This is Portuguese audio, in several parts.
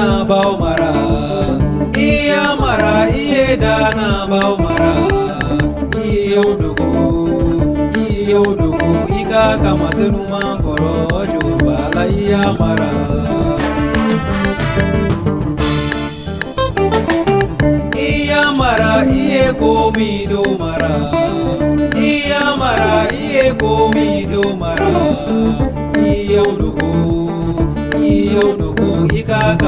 na bau mara iya mara iye o na bau o iyo dogo iyo dogo ika kama senu mankoro jobala iya mara. Iya mara iye komi do mara iya mara iye komi do mara o dogo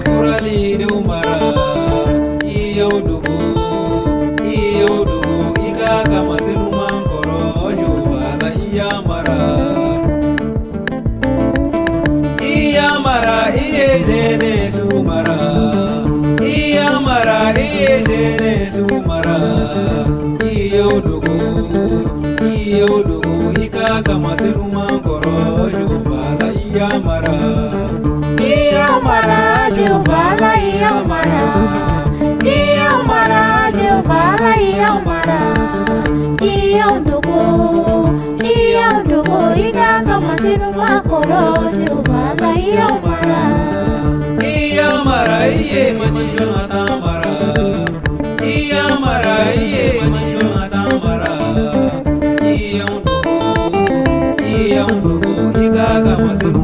kurali ni umara. I yau dubu i yau dubu i ka kama zinu i ya mara. I mara i ye zene su mara mara i zene su mara i yau dubu i yau dubu i ka kama mara. I mara. Jeová, lá iau mara. Iau mara, Jeová, lá iau mara. Iau ndugu, iau ndugu, ika kama sinu makoro, Jeová, lá iau mara. iya mara iye manjona tamara iya mara iye manjona tamara iya udugu iya udugu ika kama sinu